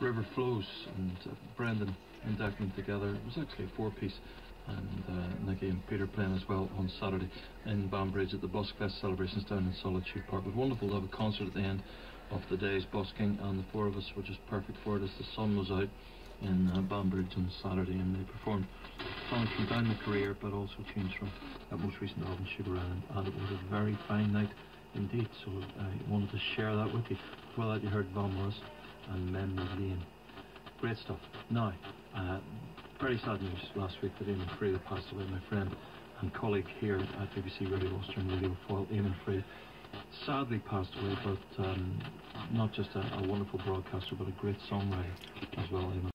River Flows and uh, Brendan and Declan together. It was actually a four piece and uh, Nicky and Peter playing as well on Saturday in Banbridge at the Buskfest celebrations down in Solitude Park. It was wonderful to have a concert at the end of the day's busking and the four of us were just perfect for it as the sun was out in uh, Banbridge on Saturday and they performed songs from down the career but also tunes from that most recent album Sugar Island and it was a very fine night indeed so I wanted to share that with you. Well that you heard Van Morris and Memory Lane. Great stuff. Now, uh, very sad news last week that Eamon Friel passed away, my friend and colleague here at BBC Radio Ulster and Radio Foyle, Eamon Friel, sadly passed away, but um, not just a, a, wonderful broadcaster, but a great songwriter as well, Eamon.